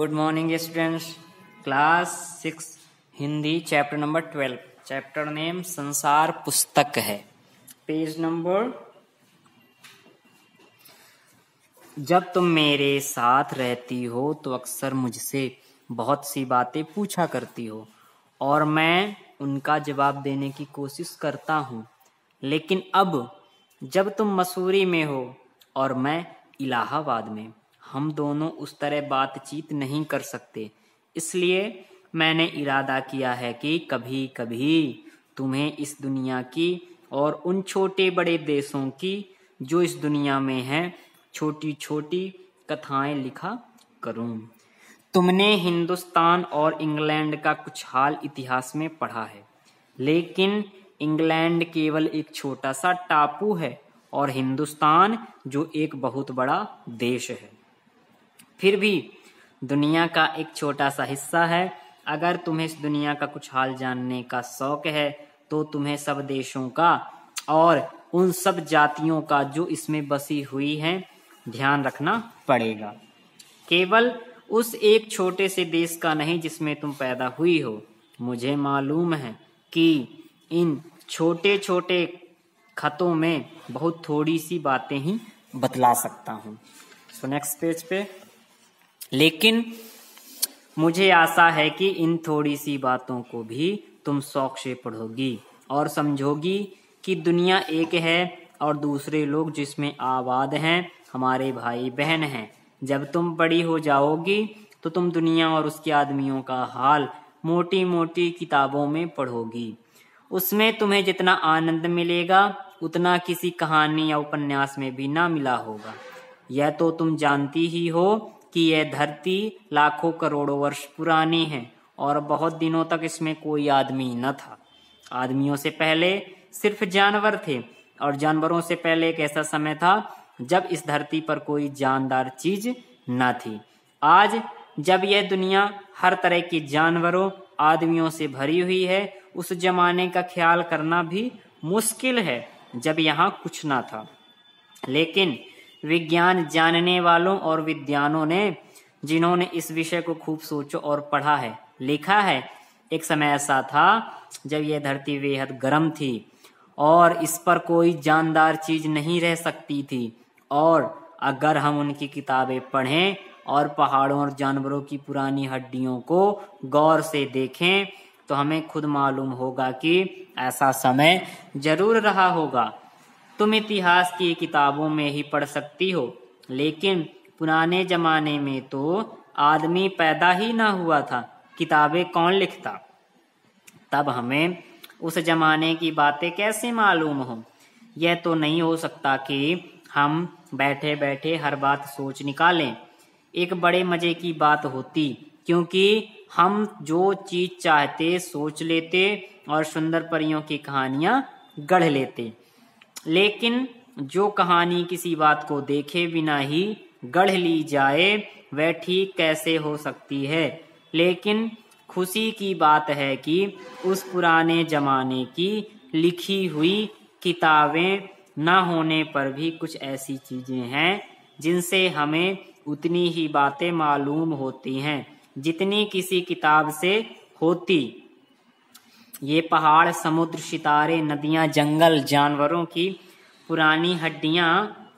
Good morning students class six Hindi chapter number twelve chapter name Sansar Pustak Hai page number जब तुम मेरे साथ रहती हो तो अक्सर मुझसे बहुत सी बातें पूछा करती हो, और मैं उनका जवाब देने की कोशिश करता हूँ। लेकिन अब, जब तुम मसूरी में हो, और मैं इलाहाबाद में हम दोनों उस तरह बातचीत नहीं कर सकते। इसलिए मैंने इरादा किया है कि कभी कभी तुम्हें इस दुनिया की और उन छोटे बड़े देशों की, जो इस दुनिया में हैं छोटी छोटी कथाएँ लिखा करूँ। तुमने हिंदुस्तान और इंग्लैंड का कुछ हाल इतिहास में पढ़ा है, लेकिन इंग्लैंड केवल एक छोटा सा टापू है और हिंदुस्तान, जो एक बहुत बड़ा देश है। फिर भी दुनिया का एक छोटा सा हिस्सा है। अगर तुम्हें इस दुनिया का कुछ हाल जानने का शौक है तो तुम्हें सब देशों का और उन सब जातियों का जो इसमें बसी हुई हैं, ध्यान रखना पड़ेगा। केवल उस एक छोटे से देश का नहीं जिसमें तुम पैदा हुई हो। मुझे मालूम है कि इन छोटे छोटे खतों में बहुत थोड़ी सी बातें ही बतला सकता हूँ। सो नेक्स्ट पेज पे लेकिन मुझे आशा है कि इन थोड़ी सी बातों को भी तुम शौक से पढ़ोगी और समझोगी कि दुनिया एक है और दूसरे लोग जिसमें आबाद हैं, हमारे भाई बहन हैं। जब तुम बड़ी हो जाओगी तो तुम दुनिया और उसके आदमियों का हाल मोटी मोटी किताबों में पढ़ोगी। उसमें तुम्हें जितना आनंद मिलेगा, उतना किसी कहानी या उपन्यास में भी ना मिला होगा। यह तो तुम जानती ही हो कि यह धरती लाखों करोड़ों वर्ष पुरानी है और बहुत दिनों तक इसमें कोई आदमी न था। आदमियों से पहले सिर्फ़ जानवर थे और जानवरों से पहले एक ऐसा समय था जब इस धरती पर कोई जानदार चीज़ न थी। आज जब यह दुनिया हर तरह के जानवरों, आदमियों से भरी हुई है, उस जमाने का ख्याल करना भी मुश्किल है जब यहाँ कुछ ना था। लेकिन विज्ञान जानने वालों और विद्वानों ने, जिन्होंने इस विषय को खूब सोचो और पढ़ा है, लिखा है। एक समय ऐसा था, जब यह धरती बेहद गर्म थी और इस पर कोई जानदार चीज़ नहीं रह सकती थी। और अगर हम उनकी किताबें पढ़ें और पहाड़ों और जानवरों की पुरानी हड्डियों को गौर से देखें तो हमें खुद मालूम होगा कि ऐसा समय ज़रूर रहा होगा। तुम इतिहास की किताबों में ही पढ़ सकती हो, लेकिन पुराने जमाने में तो आदमी पैदा ही ना हुआ था, किताबें कौन लिखता? तब हमें उस जमाने की बातें कैसे मालूम हो? यह तो नहीं हो सकता कि हम बैठे बैठे हर बात सोच निकालें। एक बड़े मज़े की बात होती, क्योंकि हम जो चीज़ चाहते सोच लेते और सुंदर परियों की कहानियाँ गढ़ लेते। लेकिन जो कहानी किसी बात को देखे बिना ही गढ़ ली जाए, वह ठीक कैसे हो सकती है? लेकिन खुशी की बात है कि उस पुराने जमाने की लिखी हुई किताबें न होने पर भी कुछ ऐसी चीज़ें हैं, जिनसे हमें उतनी ही बातें मालूम होती हैं। जितनी किसी किताब से होती ये पहाड़, समुद्र सितारे, नदियाँ, जंगल, जानवरों की पुरानी हड्डियाँ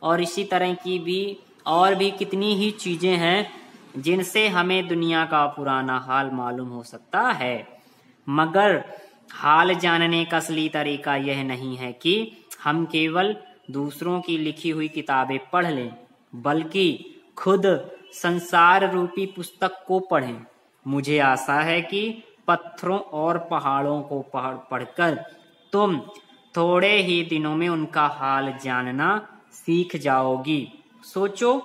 और इसी तरह की भी और भी कितनी ही चीज़ें हैं जिनसे हमें दुनिया का पुराना हाल मालूम हो सकता है। मगर हाल जानने का असली तरीका यह नहीं है कि हम केवल दूसरों की लिखी हुई किताबें पढ़ लें, बल्कि खुद संसार रूपी पुस्तक को पढ़ें। मुझे आशा है कि पत्थरों और पहाड़ों को पढ़ पढ़कर, तुम थोड़े ही दिनों में उनका हाल जानना सीख जाओगी। सोचो,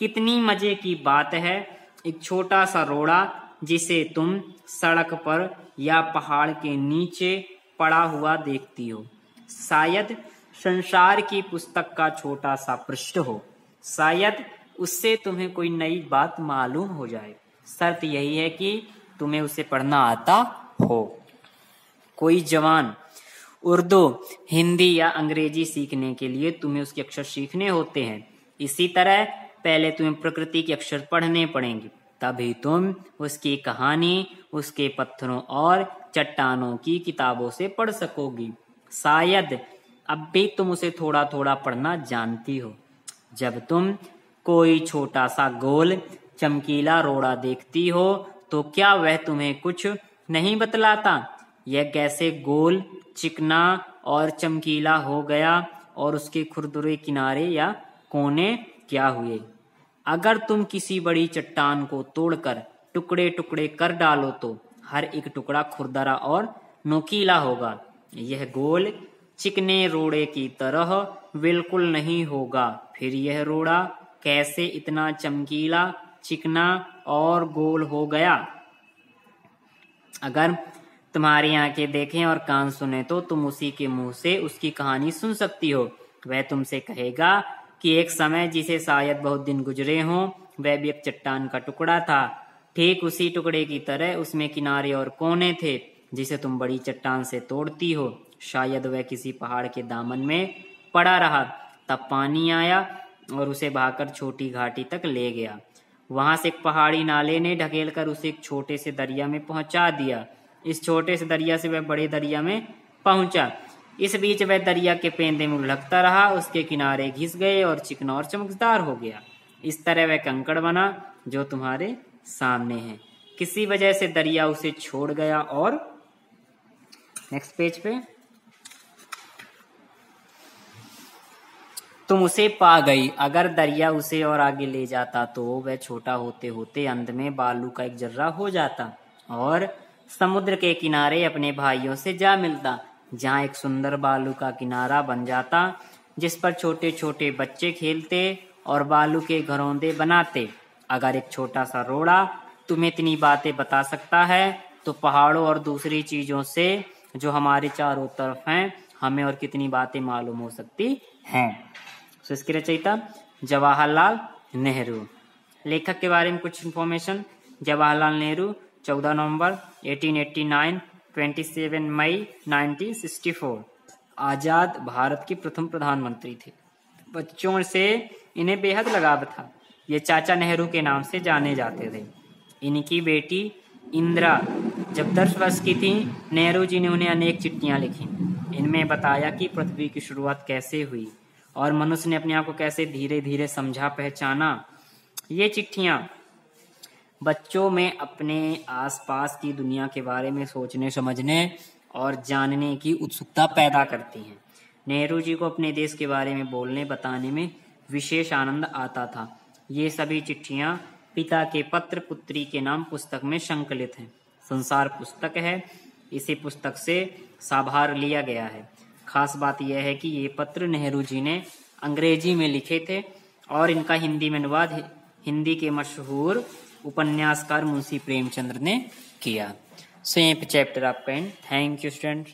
कितनी मज़े की बात है एक छोटा सा रोड़ा जिसे तुम सड़क पर या पहाड़ के नीचे पड़ा हुआ देखती हो। शायद संसार की पुस्तक का छोटा सा पृष्ठ हो। शायद उससे तुम्हें कोई नई बात मालूम हो जाए। शर्त यही है कि तुम्हें उसे पढ़ना आता हो। कोई जवान उर्दू, हिंदी या अंग्रेज़ी सीखने के लिए तुम्हें उसके अक्षर सीखने होते हैं। इसी तरह पहले तुम्हें प्रकृति के अक्षर पढ़ने पड़ेंगे, तभी तुम उसकी कहानी, उसके पत्थरों और चट्टानों की किताबों से पढ़ सकोगी। शायद अब भी तुम उसे थोड़ा थोड़ा पढ़ना जानती हो। जब तुम कोई छोटा सा गोल, चमकीला रोड़ा देखती हो तो क्या वह तुम्हें कुछ नहीं बतलाता? यह कैसे गोल, चिकना और चमकीला हो गया और उसके खुरदुरे किनारे या कोने क्या हुए? अगर तुम किसी बड़ी चट्टान को तोड़कर टुकड़े टुकड़े कर डालो तो हर एक टुकड़ा खुरदरा और नोकीला होगा। यह गोल, चिकने रोड़े की तरह बिल्कुल नहीं होगा। फिर यह रोड़ा कैसे इतना चमकीला चिकना और गोल हो गया। अगर तुम्हारी आँखें देखें और कान सुने तो तुम उसी के मुँह से उसकी कहानी सुन सकती हो। वह तुमसे कहेगा कि एक समय जिसे शायद बहुत दिन गुजरे हों, वह भी एक चट्टान का टुकड़ा था। ठीक उसी टुकड़े की तरह उसमें किनारे और कोने थे, जिसे तुम बड़ी चट्टान से तोड़ती हो। शायद वह किसी पहाड़ के दामन में पड़ा रहा। तब पानी आया और उसे बहाकर छोटी घाटी तक ले गया। वहाँ से एक पहाड़ी नाले ने ढकेल कर उसे एक छोटे से दरिया में पहुँचा दिया। इस छोटे से दरिया से वह बड़े दरिया में पहुँचा। इस बीच वह दरिया के पेंदे में उलझता रहा, उसके किनारे घिस गए और चिकना और चमकदार हो गया। इस तरह वह कंकड़ बना जो तुम्हारे सामने है। किसी वजह से दरिया उसे छोड़ गया और नेक्स्ट पेज पे। तुम उसे पा गई। अगर दरिया उसे और आगे ले जाता तो वह छोटा होते होते अंत में बालू का एक जर्रा हो जाता और समुद्र के किनारे अपने भाइयों से जा मिलता, जहाँ एक सुंदर बालू का किनारा बन जाता, जिस पर छोटे छोटे बच्चे खेलते और बालू के घरौंदे बनाते। अगर एक छोटा सा रोड़ा तुम्हें इतनी बातें बता सकता है तो पहाड़ों और दूसरी चीज़ों से जो हमारे चारों तरफ़ हैं, हमें और कितनी बातें मालूम हो सकती हैं। इसकी रचयिता जवाहरलाल नेहरू। लेखक के बारे में कुछ इन्फॉर्मेशन जवाहरलाल नेहरू 14 नवंबर 1889 27 मई 1964 आज़ाद भारत के प्रथम प्रधानमंत्री थे। बच्चों से इन्हें बेहद लगाव था। ये चाचा नेहरू के नाम से जाने जाते थे। इनकी बेटी इंदिरा जब दस वर्ष की थी, नेहरू जी ने उन्हें अनेक चिट्ठियाँ लिखी। इनमें बताया कि पृथ्वी की शुरुआत कैसे हुई। और मनुष्य ने अपने आप को कैसे धीरे धीरे समझा, पहचाना? ये चिट्ठियाँ बच्चों में अपने आसपास की दुनिया के बारे में सोचने, समझने और जानने की उत्सुकता पैदा करती हैं। नेहरू जी को अपने देश के बारे में बोलने, बताने में विशेष आनंद आता था। ये सभी चिट्ठियाँ पिता के पत्र, पुत्री के नाम पुस्तक में संकलित हैं। संसार पुस्तक है। इसी पुस्तक से साभार लिया गया है। खास बात यह है कि ये पत्र नेहरू जी ने अंग्रेज़ी में लिखे थे और इनका हिंदी में अनुवाद हिंदी के मशहूर उपन्यासकार मुंशी प्रेमचंद्र ने किया। सो यहीं पे चैप्टर आपका एंड थैंक यू स्टूडेंट